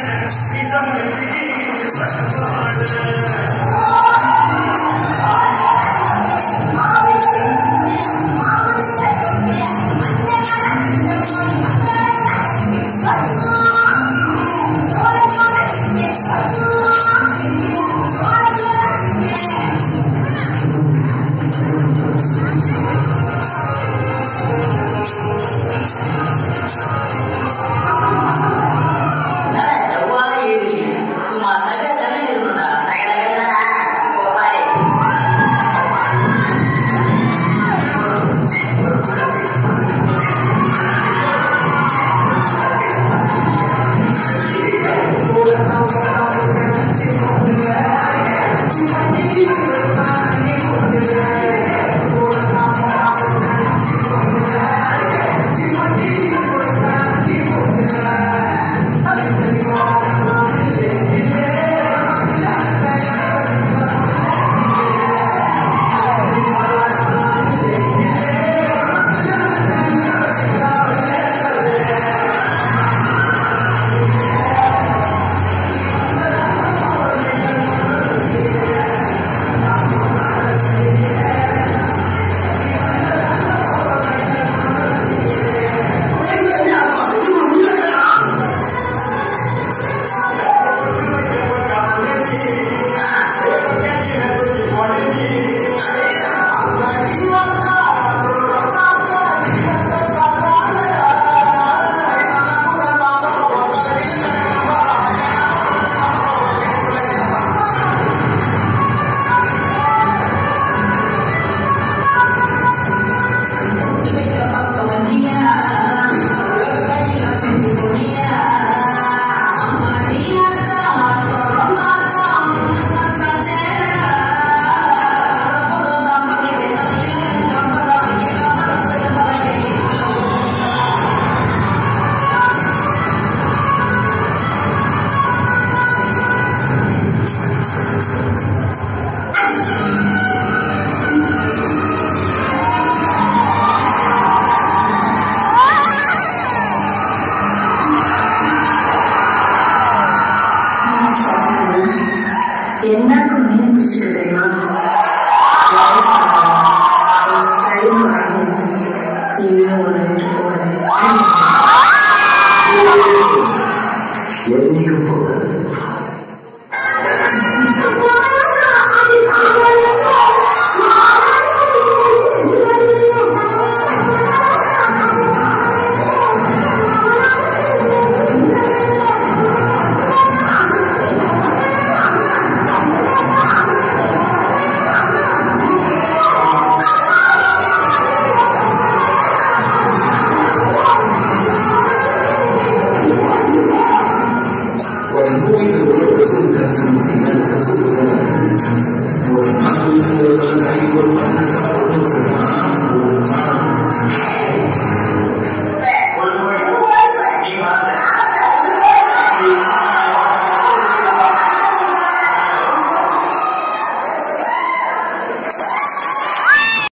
Thank you. எல்லாருக்கும் மீன் பிடிச்சிருக்கு தெரியுமா?